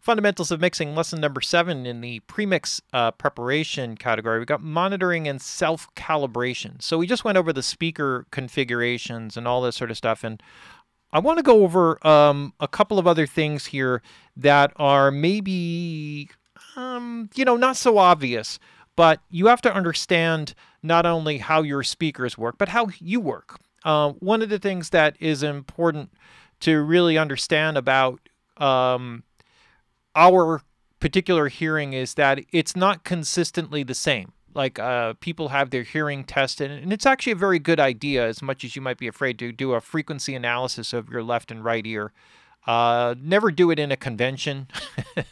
Fundamentals of Mixing, lesson number seven in the premix uh, preparation category. We got monitoring and self calibration. So we just went over the speaker configurations and all this sort of stuff. And I want to go over um, a couple of other things here that are maybe, um, you know, not so obvious, but you have to understand not only how your speakers work, but how you work. Uh, one of the things that is important to really understand about um, our particular hearing is that it's not consistently the same. Like uh, people have their hearing tested, and it's actually a very good idea, as much as you might be afraid to do a frequency analysis of your left and right ear. Uh, never do it in a convention.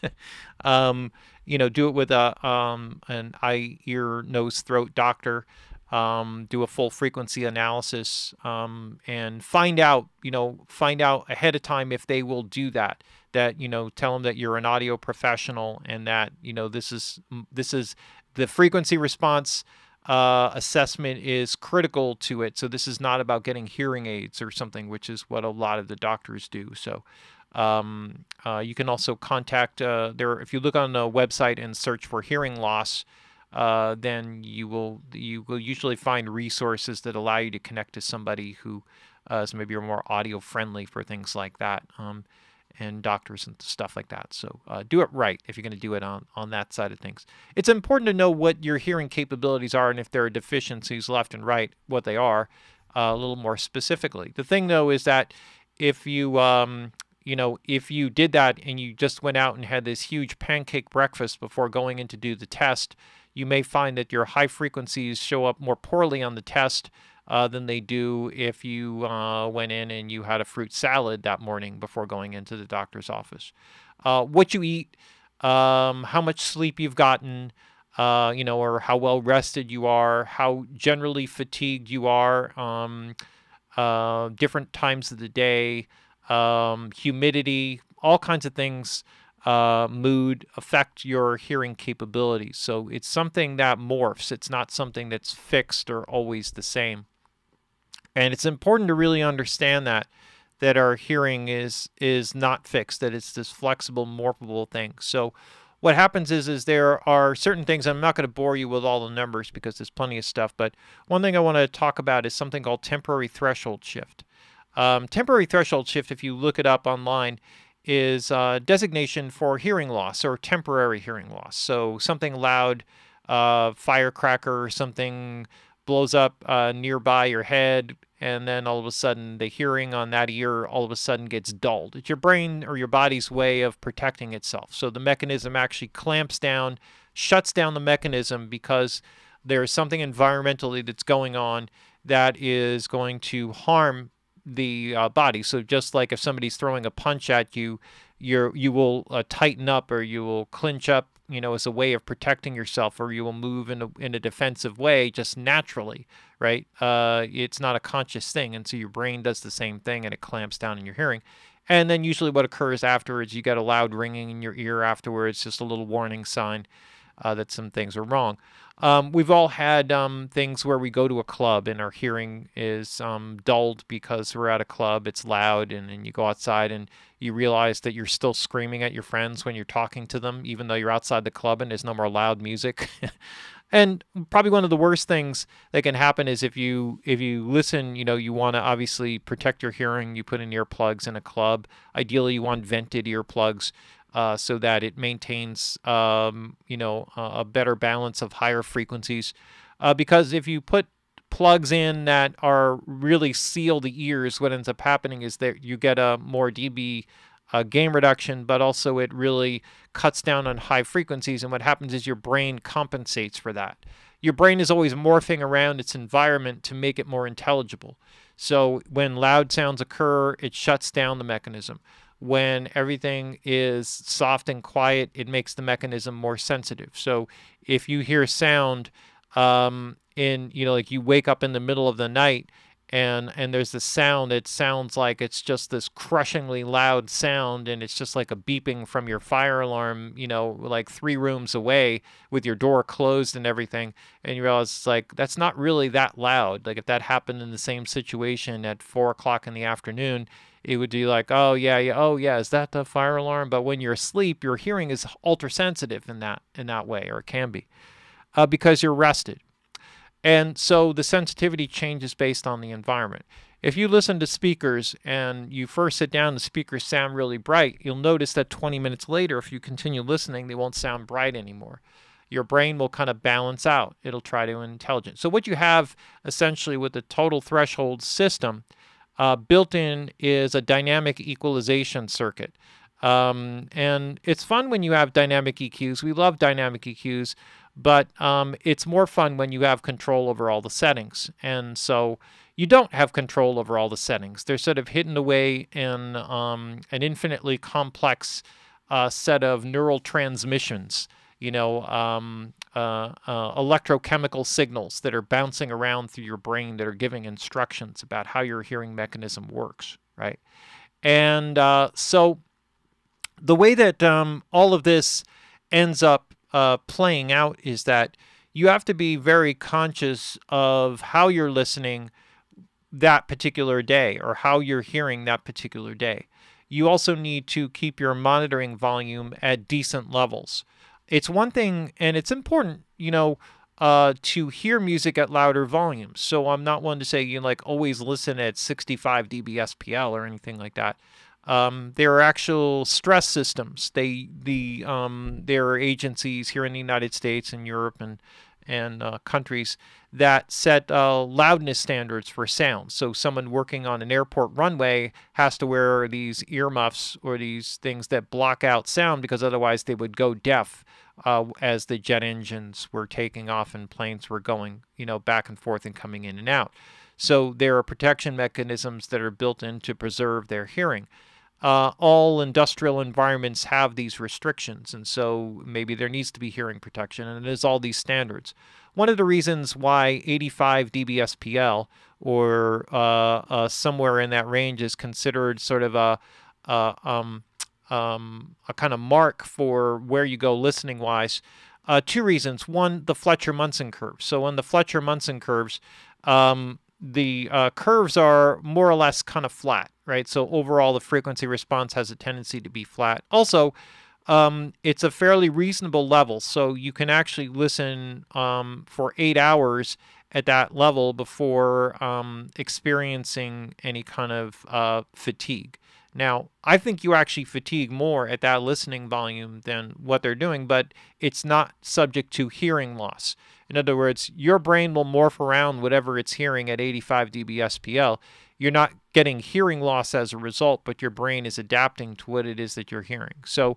um, you know, do it with a um, an eye, ear, nose, throat doctor um, do a full frequency analysis um, and find out, you know, find out ahead of time if they will do that. That you know, tell them that you're an audio professional and that you know this is this is the frequency response uh, assessment is critical to it. So this is not about getting hearing aids or something, which is what a lot of the doctors do. So. Um, uh, you can also contact uh, there if you look on the website and search for hearing loss uh, then you will you will usually find resources that allow you to connect to somebody who uh, is maybe more audio friendly for things like that, um, and doctors and stuff like that. So uh, do it right if you're going to do it on on that side of things. It's important to know what your hearing capabilities are and if there are deficiencies left and right, what they are, uh, a little more specifically. The thing though is that if you um, you know, if you did that and you just went out and had this huge pancake breakfast before going in to do the test, you may find that your high frequencies show up more poorly on the test uh, than they do if you uh, went in and you had a fruit salad that morning before going into the doctor's office. Uh, what you eat, um, how much sleep you've gotten, uh, you know, or how well rested you are, how generally fatigued you are, um, uh, different times of the day, um, humidity, all kinds of things uh, mood affect your hearing capabilities. So it's something that morphs. It's not something that's fixed or always the same. And it's important to really understand that that our hearing is is not fixed. That it's this flexible, morphable thing. So what happens is is there are certain things. I'm not going to bore you with all the numbers because there's plenty of stuff. But one thing I want to talk about is something called temporary threshold shift. Um, temporary threshold shift, if you look it up online, is uh, designation for hearing loss or temporary hearing loss. So something loud, uh, firecracker, something blows up uh, nearby your head, and then all of a sudden the hearing on that ear all of a sudden gets dulled. It's your brain or your body's way of protecting itself. So the mechanism actually clamps down, shuts down the mechanism because there's something environmentally that's going on that is going to harm the uh, body. So just like if somebody's throwing a punch at you, you're you will uh, tighten up or you will clinch up, you know, as a way of protecting yourself, or you will move in a in a defensive way just naturally, right? Uh, it's not a conscious thing, and so your brain does the same thing, and it clamps down in your hearing. And then usually what occurs afterwards, you get a loud ringing in your ear afterwards, just a little warning sign uh, that some things are wrong. Um, we've all had um, things where we go to a club and our hearing is um, dulled because we're at a club, it's loud, and, and you go outside and you realize that you're still screaming at your friends when you're talking to them, even though you're outside the club and there's no more loud music. and probably one of the worst things that can happen is if you if you listen you know you want to obviously protect your hearing you put in earplugs in a club ideally you want vented earplugs uh, so that it maintains, um, you know, a better balance of higher frequencies. Uh, because if you put plugs in that are really seal the ears, what ends up happening is that you get a more dB uh, gain reduction, but also it really cuts down on high frequencies. And what happens is your brain compensates for that. Your brain is always morphing around its environment to make it more intelligible. So when loud sounds occur, it shuts down the mechanism when everything is soft and quiet, it makes the mechanism more sensitive. So if you hear sound um, in, you know, like you wake up in the middle of the night and and there's the sound it sounds like it's just this crushingly loud sound and it's just like a beeping from your fire alarm you know like three rooms away with your door closed and everything and you realize it's like that's not really that loud like if that happened in the same situation at four o'clock in the afternoon it would be like, oh yeah, yeah, oh yeah, is that the fire alarm? But when you're asleep, your hearing is ultra sensitive in that in that way, or it can be, uh, because you're rested. And so the sensitivity changes based on the environment. If you listen to speakers and you first sit down, the speakers sound really bright, you'll notice that 20 minutes later, if you continue listening, they won't sound bright anymore. Your brain will kind of balance out. It'll try to intelligence. So what you have essentially with the total threshold system uh, built in is a dynamic equalization circuit. Um, and it's fun when you have dynamic EQs. We love dynamic EQs, but um, it's more fun when you have control over all the settings. And so you don't have control over all the settings. They're sort of hidden away in um, an infinitely complex uh, set of neural transmissions you know, um, uh, uh, electrochemical signals that are bouncing around through your brain that are giving instructions about how your hearing mechanism works, right? And uh, so the way that um, all of this ends up uh, playing out is that you have to be very conscious of how you're listening that particular day or how you're hearing that particular day. You also need to keep your monitoring volume at decent levels it's one thing, and it's important, you know, uh, to hear music at louder volumes. So I'm not one to say you know, like always listen at 65 dB SPL or anything like that. Um, there are actual stress systems. They the um, there are agencies here in the United States and Europe and and uh, countries that set uh, loudness standards for sound. So someone working on an airport runway has to wear these earmuffs or these things that block out sound because otherwise they would go deaf uh, as the jet engines were taking off and planes were going, you know, back and forth and coming in and out. So there are protection mechanisms that are built in to preserve their hearing. Uh, all industrial environments have these restrictions, and so maybe there needs to be hearing protection, and it is all these standards. One of the reasons why 85 dBSPL or uh, uh, somewhere in that range is considered sort of a, a um, um, a kind of mark for where you go listening wise. Uh, two reasons. One, the Fletcher Munson curve. So on the Fletcher Munson curves, um, the uh, curves are more or less kind of flat, right? So overall, the frequency response has a tendency to be flat. Also, um, it's a fairly reasonable level, so you can actually listen um, for eight hours at that level before um, experiencing any kind of uh, fatigue. Now, I think you actually fatigue more at that listening volume than what they're doing, but it's not subject to hearing loss. In other words, your brain will morph around whatever it's hearing at 85 dB SPL. You're not getting hearing loss as a result, but your brain is adapting to what it is that you're hearing. So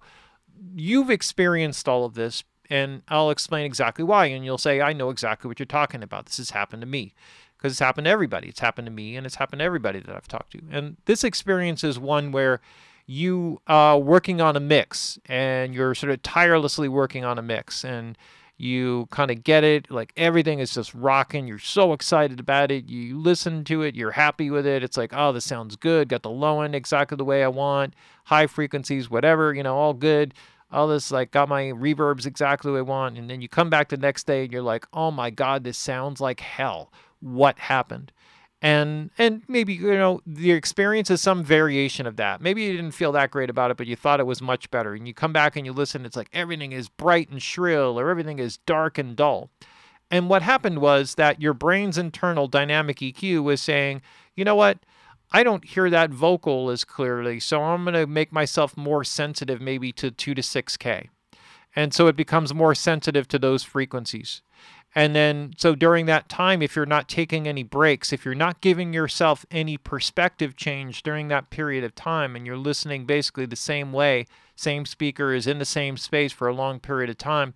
you've experienced all of this, and I'll explain exactly why. And you'll say, I know exactly what you're talking about. This has happened to me because it's happened to everybody. It's happened to me and it's happened to everybody that I've talked to. And this experience is one where you are working on a mix and you're sort of tirelessly working on a mix and you kind of get it like everything is just rocking you're so excited about it you listen to it you're happy with it it's like oh this sounds good got the low end exactly the way i want high frequencies whatever you know all good all this like got my reverbs exactly way i want and then you come back the next day and you're like oh my god this sounds like hell. What happened and and maybe you know the experience is some variation of that. Maybe you didn't feel that great about it but you thought it was much better. And you come back and you listen it's like everything is bright and shrill or everything is dark and dull. And what happened was that your brain's internal dynamic eq was saying you know what? I don't hear that vocal as clearly so i'm going to make myself more sensitive maybe to 2 to 6k and so it becomes more sensitive to those frequencies and then, so during that time, if you're not taking any breaks, if you're not giving yourself any perspective change during that period of time, and you're listening basically the same way, same speaker is in the same space for a long period of time,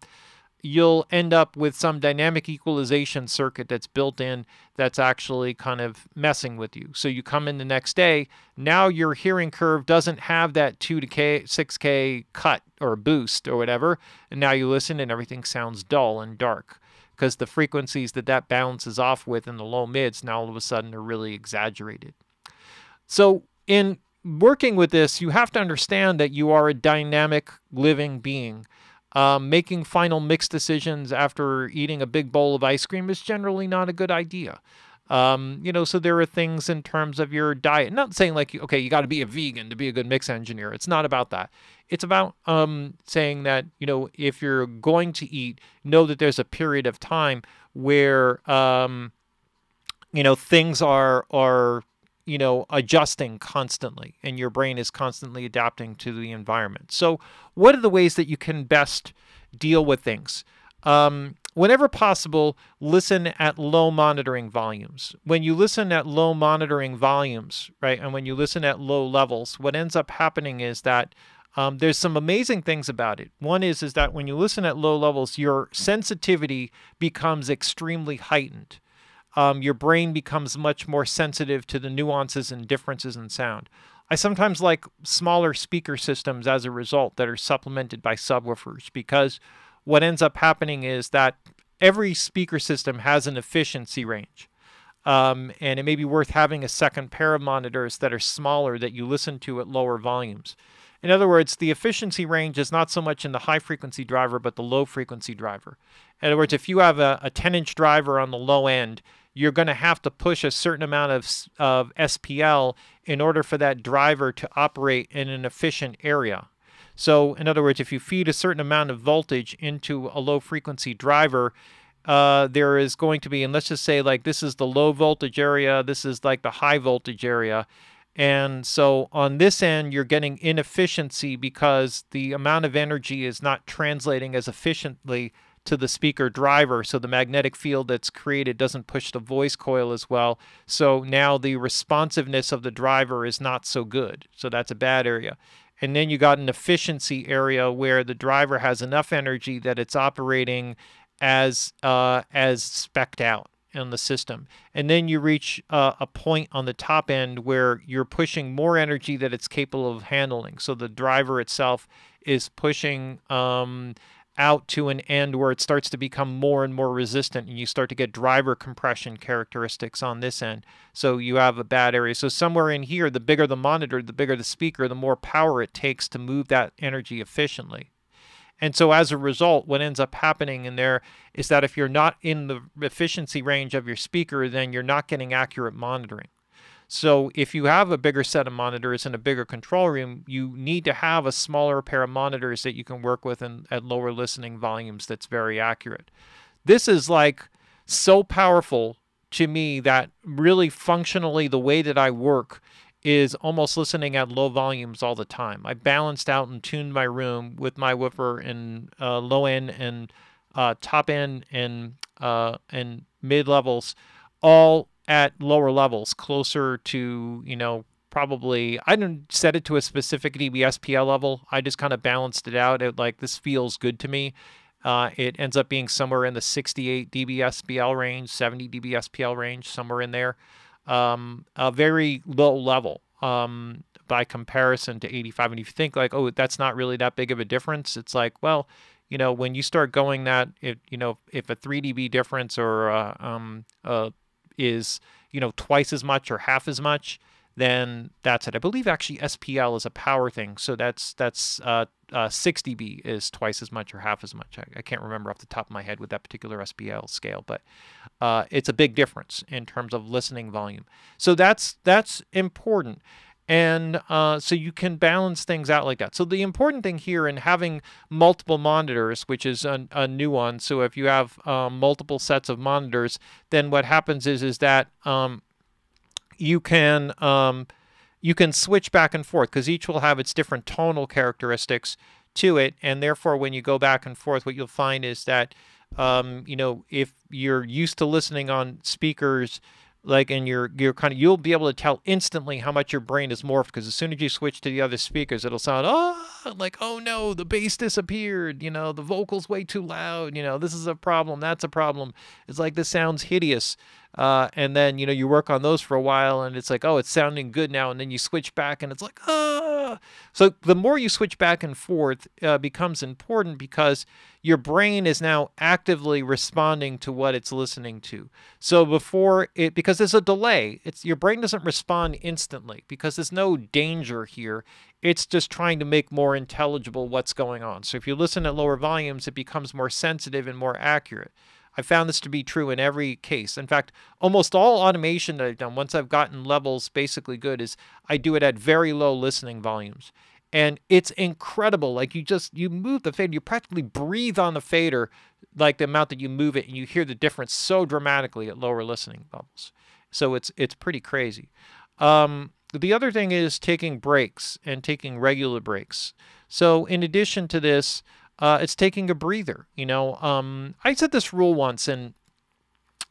you'll end up with some dynamic equalization circuit that's built in that's actually kind of messing with you. So you come in the next day, now your hearing curve doesn't have that 2 to K, 6K cut or boost or whatever, and now you listen and everything sounds dull and dark because the frequencies that that balances off with in the low mids now all of a sudden are really exaggerated. So in working with this, you have to understand that you are a dynamic living being. Um, making final mix decisions after eating a big bowl of ice cream is generally not a good idea. Um, you know, so there are things in terms of your diet. Not saying like, okay, you got to be a vegan to be a good mix engineer. It's not about that. It's about um, saying that you know if you're going to eat, know that there's a period of time where um, you know things are are you know adjusting constantly, and your brain is constantly adapting to the environment. So, what are the ways that you can best deal with things? Um, whenever possible, listen at low monitoring volumes. When you listen at low monitoring volumes, right, and when you listen at low levels, what ends up happening is that um, there's some amazing things about it. One is is that when you listen at low levels, your sensitivity becomes extremely heightened. Um, your brain becomes much more sensitive to the nuances and differences in sound. I sometimes like smaller speaker systems as a result that are supplemented by subwoofers because what ends up happening is that every speaker system has an efficiency range. Um, and it may be worth having a second pair of monitors that are smaller that you listen to at lower volumes. In other words, the efficiency range is not so much in the high frequency driver, but the low frequency driver. In other words, if you have a, a 10 inch driver on the low end, you're going to have to push a certain amount of, of SPL in order for that driver to operate in an efficient area. So, in other words, if you feed a certain amount of voltage into a low frequency driver, uh, there is going to be, and let's just say like this is the low voltage area, this is like the high voltage area. And so on this end, you're getting inefficiency because the amount of energy is not translating as efficiently to the speaker driver. So the magnetic field that's created doesn't push the voice coil as well. So now the responsiveness of the driver is not so good. So that's a bad area and then you got an efficiency area where the driver has enough energy that it's operating as uh, as specced out in the system. And then you reach uh, a point on the top end where you're pushing more energy that it's capable of handling. So the driver itself is pushing um, out to an end where it starts to become more and more resistant and you start to get driver compression characteristics on this end. So you have a bad area. So somewhere in here, the bigger the monitor, the bigger the speaker, the more power it takes to move that energy efficiently. And so as a result, what ends up happening in there is that if you're not in the efficiency range of your speaker, then you're not getting accurate monitoring. So if you have a bigger set of monitors in a bigger control room, you need to have a smaller pair of monitors that you can work with in, at lower listening volumes that's very accurate. This is like so powerful to me that really functionally the way that I work is almost listening at low volumes all the time. I balanced out and tuned my room with my woofer in uh, low end and uh, top end and uh, and mid levels, all at lower levels, closer to, you know, probably, I didn't set it to a specific dB SPL level. I just kind of balanced it out. It like, this feels good to me. Uh, it ends up being somewhere in the 68 dB SPL range, 70 dB SPL range, somewhere in there. Um, a very low level um, by comparison to 85. And if you think like, oh, that's not really that big of a difference, it's like, well, you know, when you start going that, it, you know, if a 3 dB difference or uh, um, uh, is you know twice as much or half as much, then that's it. I believe actually SPL is a power thing, so that's that's uh, uh, 6 dB is twice as much or half as much. I, I, can't remember off the top of my head with that particular SPL scale, but uh, it's a big difference in terms of listening volume. So that's that's important. And uh, so you can balance things out like that. So the important thing here in having multiple monitors, which is a, a new one. So if you have um, multiple sets of monitors, then what happens is is that um, you can um, you can switch back and forth because each will have its different tonal characteristics to it, and therefore when you go back and forth, what you'll find is that um, you know if you're used to listening on speakers like and you're you're kind of you'll be able to tell instantly how much your brain is morphed because as soon as you switch to the other speakers it'll sound oh like oh no the bass disappeared you know the vocals way too loud you know this is a problem that's a problem. It's like this sounds hideous uh, and then you know you work on those for a while and it's like oh it's sounding good now. And then you switch back and it's like ah. So the more you switch back and forth uh, becomes important because your brain is now actively responding to what it's listening to. So before it because there's a delay it's your brain doesn't respond instantly because there's no danger here. It's just trying to make more intelligible what's going on. So if you listen at lower volumes it becomes more sensitive and more accurate I found this to be true in every case. In fact, almost all automation that I've done, once I've gotten levels basically good, is I do it at very low listening volumes. And it's incredible. Like you just you move the fader, you practically breathe on the fader like the amount that you move it, and you hear the difference so dramatically at lower listening levels. So it's it's pretty crazy. Um, the other thing is taking breaks and taking regular breaks. So in addition to this, uh, it's taking a breather. You know, um, I said this rule once, and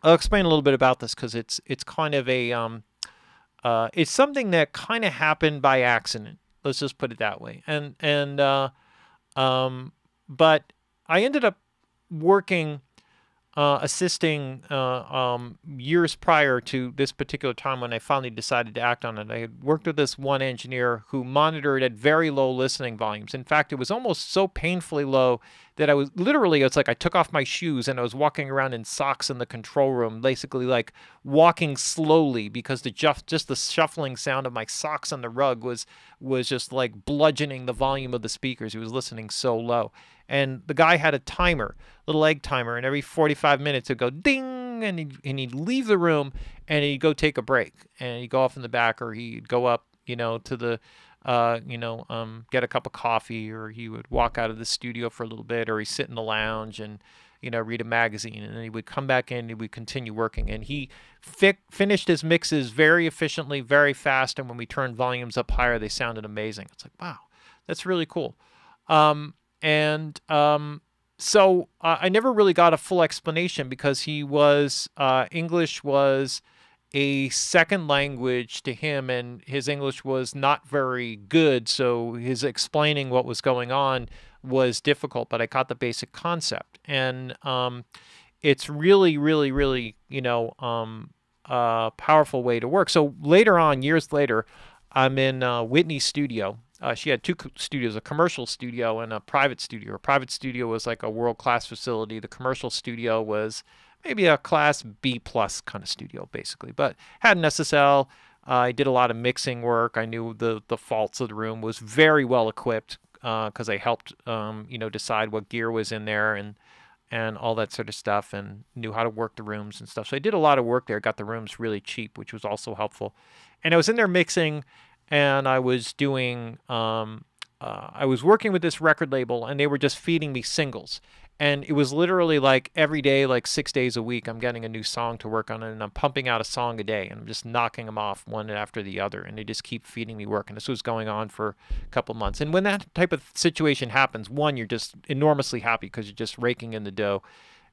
I'll explain a little bit about this because it's it's kind of a um, uh, it's something that kind of happened by accident. Let's just put it that way. And and uh, um, but I ended up working uh, assisting uh, um, years prior to this particular time when I finally decided to act on it. I had worked with this one engineer who monitored at very low listening volumes. In fact, it was almost so painfully low that I was literally, it's like I took off my shoes and I was walking around in socks in the control room, basically like walking slowly because the just, just the shuffling sound of my socks on the rug was was just like bludgeoning the volume of the speakers. He was listening so low. And the guy had a timer, little egg timer, and every 45 minutes it'd go ding, and he'd, and he'd leave the room and he'd go take a break. And he'd go off in the back or he'd go up, you know, to the uh, you know, um, get a cup of coffee, or he would walk out of the studio for a little bit, or he'd sit in the lounge and, you know, read a magazine, and then he would come back in, and he would continue working, and he fi- finished his mixes very efficiently, very fast, and when we turned volumes up higher, they sounded amazing. It's like, wow, that's really cool. Um, and um, so uh, I never really got a full explanation because he was uh, English was a second language to him, and his English was not very good. So his explaining what was going on was difficult, but I caught the basic concept. And um, it's really, really, really, you know, um, a powerful way to work. So later on, years later, I'm in uh, Whitney's studio. Uh, she had two studios, a commercial studio and a private studio. A private studio was like a world-class facility. The commercial studio was maybe a class B plus kind of studio, basically. But had an SSL. Uh, I did a lot of mixing work. I knew the the faults of the room. Was very well equipped because uh, I helped um, you know decide what gear was in there and and all that sort of stuff, and knew how to work the rooms and stuff. So I did a lot of work there. Got the rooms really cheap, which was also helpful. And I was in there mixing, and I was doing. Um, uh, I was working with this record label, and they were just feeding me singles and it was literally like every day like six days a week i'm getting a new song to work on and i'm pumping out a song a day and i'm just knocking them off one after the other and they just keep feeding me work and this was going on for a couple months and when that type of situation happens one you're just enormously happy because you're just raking in the dough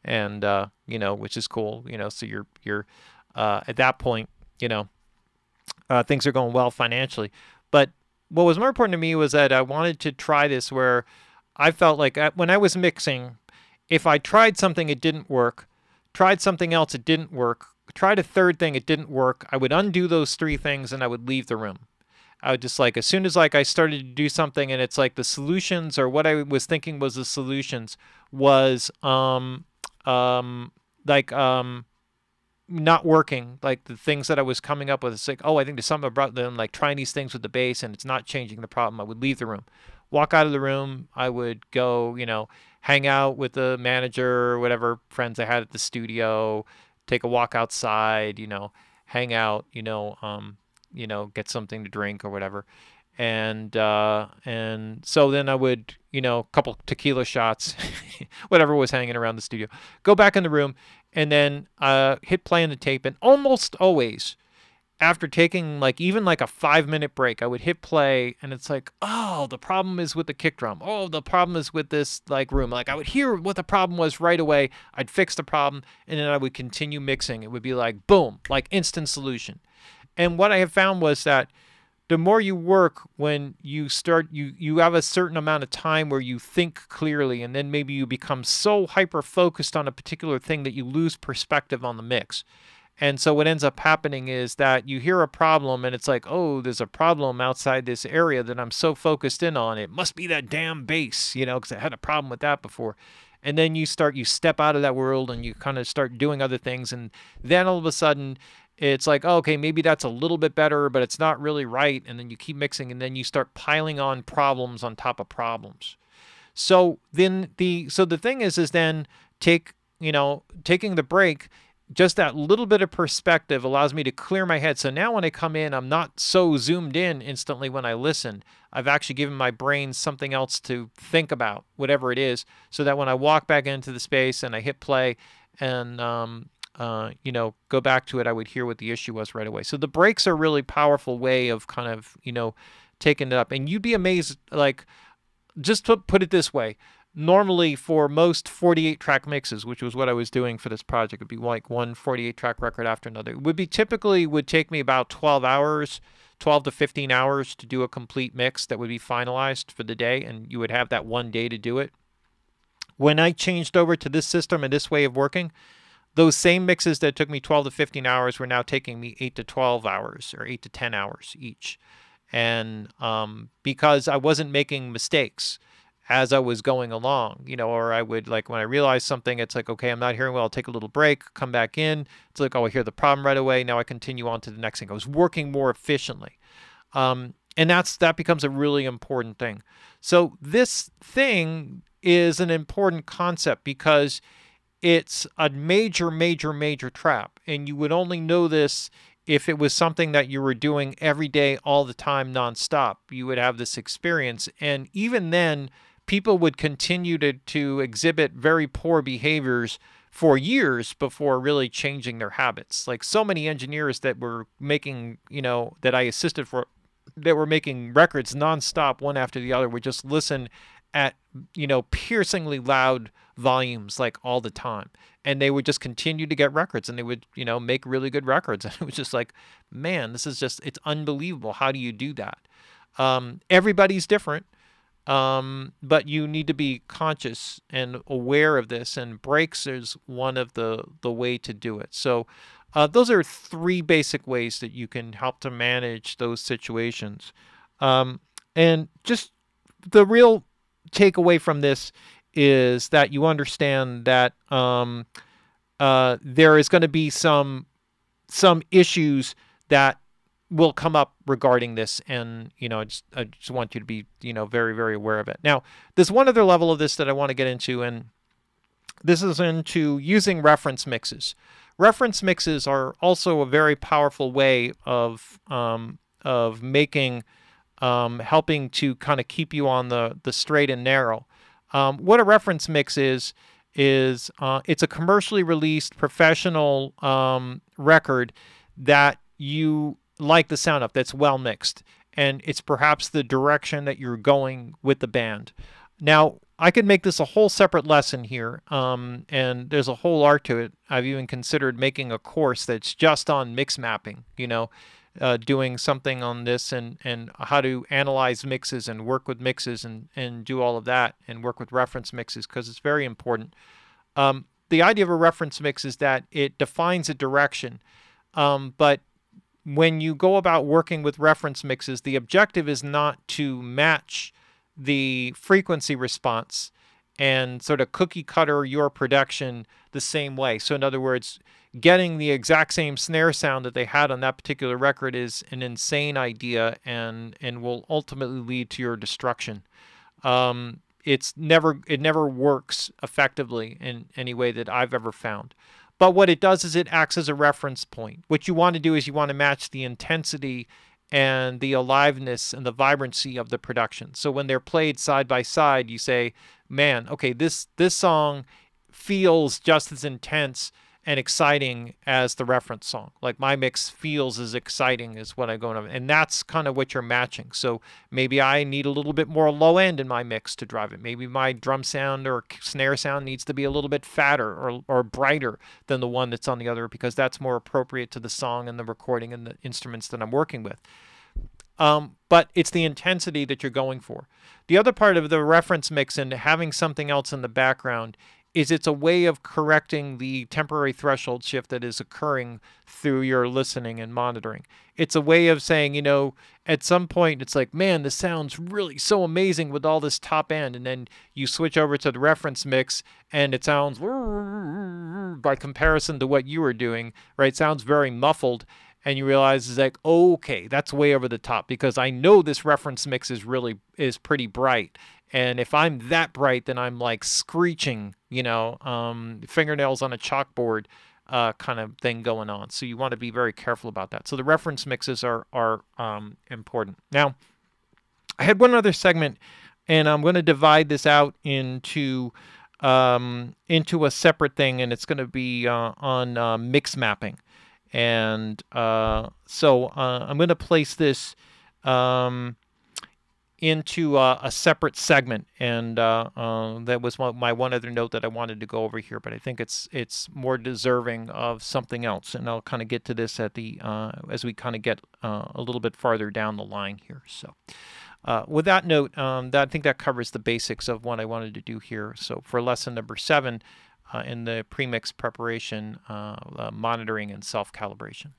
and uh, you know which is cool you know so you're you're uh, at that point you know uh, things are going well financially but what was more important to me was that i wanted to try this where I felt like uh, when I was mixing, if I tried something, it didn't work, tried something else, it didn't work, tried a third thing, it didn't work, I would undo those three things and I would leave the room. I would just like, as soon as like I started to do something and it's like the solutions or what I was thinking was the solutions was, um, um, like, um, not working like the things that i was coming up with it's like oh i think there's something about them like trying these things with the bass and it's not changing the problem i would leave the room walk out of the room i would go you know hang out with the manager or whatever friends I had at the studio, take a walk outside, you know, hang out, you know, um, you know, get something to drink or whatever. And uh, and so then I would, you know, a couple tequila shots, whatever was hanging around the studio, go back in the room, and then uh, hit play on the tape. And almost always, after taking like even like a five minute break, I would hit play and it's like, oh, the problem is with the kick drum. Oh, the problem is with this like room. Like I would hear what the problem was right away. I'd fix the problem and then I would continue mixing. It would be like boom, like instant solution. And what I have found was that the more you work when you start you you have a certain amount of time where you think clearly and then maybe you become so hyper focused on a particular thing that you lose perspective on the mix and so what ends up happening is that you hear a problem and it's like, oh, there's a problem outside this area that I'm so focused in on. It must be that damn bass, you know, because I had a problem with that before. And then you start, you step out of that world and you kind of start doing other things. And then all of a sudden, it's like, oh, okay, maybe that's a little bit better, but it's not really right. And then you keep mixing and then you start piling on problems on top of problems. So then the, so the thing is, is then take you know, taking the break, just that little bit of perspective allows me to clear my head. So now when I come in, I'm not so zoomed in instantly when I listen. I've actually given my brain something else to think about, whatever it is, so that when I walk back into the space and I hit play and um, uh, you know, go back to it, I would hear what the issue was right away. So the breaks are really powerful way of kind of, you know, taking it up. And you'd be amazed, like, just to put it this way, normally for most 48 track mixes, which was what I was doing for this project, it'd be like one 48 track record after another. It would be typically would take me about 12 hours, 12 to 15 hours to do a complete mix that would be finalized for the day, and you would have that one day to do it. When I changed over to this system and this way of working, those same mixes that took me 12 to 15 hours were now taking me 8 to 12 hours or 8 to 10 hours each. And um, because I wasn't making mistakes as I was going along, you know, or I would like when I realized something, it's like, okay, I'm not hearing well, I'll take a little break, come back in. It's like, oh, I hear the problem right away. Now I continue on to the next thing. I was working more efficiently. Um, and that's that becomes a really important thing. So this thing is an important concept because it's a major, major, major trap. And you would only know this if it was something that you were doing every day, all the time, nonstop. You would have this experience. And even then, people would continue to, to exhibit very poor behaviors for years before really changing their habits. Like so many engineers that were making, you know, that I assisted for, that were making records nonstop, one after the other, would just listen at, you know, piercingly loud volumes like all the time. And they would just continue to get records and they would you know make really good records. And it was just like man this is just it's unbelievable. How do you do that? Um, everybody's different um, but you need to be conscious and aware of this and breaks is one of the the way to do it. So uh, those are three basic ways that you can help to manage those situations. Um, and just the real takeaway from this is that you understand that um, uh, there is going to be some some issues that will come up regarding this and you know I just, I just want you to be you know very very aware of it. Now there's one other level of this that i want to get into and this is into using reference mixes. Reference mixes are also a very powerful way of um, of making um, helping to kind of keep you on the the straight and narrow um, what a reference mix is is uh, it's a commercially released professional um, record that you like the sound of that's well mixed. And it's perhaps the direction that you're going with the band. Now i could make this a whole separate lesson here um, and there's a whole art to it. I've even considered making a course that's just on mix mapping you know uh, doing something on this and, and how to analyze mixes and work with mixes and, and do all of that and work with reference mixes because it's very important. Um, the idea of a reference mix is that it defines a direction, um, but when you go about working with reference mixes, the objective is not to match the frequency response and sort of cookie cutter your production the same way. So, in other words, getting the exact same snare sound that they had on that particular record is an insane idea and and will ultimately lead to your destruction. Um, it's never it never works effectively in any way that I've ever found. But what it does is it acts as a reference point. What you want to do is you want to match the intensity and the aliveness and the vibrancy of the production. So when they're played side by side, you say, "Man, okay, this this song feels just as intense and exciting as the reference song. Like my mix feels as exciting as what I go on, and that's kind of what you're matching. So maybe I need a little bit more low end in my mix to drive it. Maybe my drum sound or snare sound needs to be a little bit fatter or, or brighter than the one that's on the other because that's more appropriate to the song and the recording and the instruments that I'm working with. Um, but it's the intensity that you're going for. The other part of the reference mix and having something else in the background is it's a way of correcting the temporary threshold shift that is occurring through your listening and monitoring. It's a way of saying, you know, at some point it's like, man, this sounds really so amazing with all this top end. And then you switch over to the reference mix and it sounds by comparison to what you were doing, right? It sounds very muffled and you realize is like okay that's way over the top because i know this reference mix is really is pretty bright And if I'm that bright, then I'm like screeching, you know, um, fingernails on a chalkboard uh, kind of thing going on. So you want to be very careful about that. So the reference mixes are, are um, important. Now, I had one other segment, and I'm going to divide this out into um, into a separate thing, and it's going to be uh, on uh, mix mapping. And uh, so uh, I'm going to place this um, into uh, a separate segment, and uh, uh, that was my one other note that I wanted to go over here. But I think it's it's more deserving of something else, and I'll kind of get to this at the uh, as we kind of get uh, a little bit farther down the line here. So. Uh, with that note, um, that, I think that covers the basics of what I wanted to do here. So for lesson number seven in the premix preparation, monitoring and self-calibration.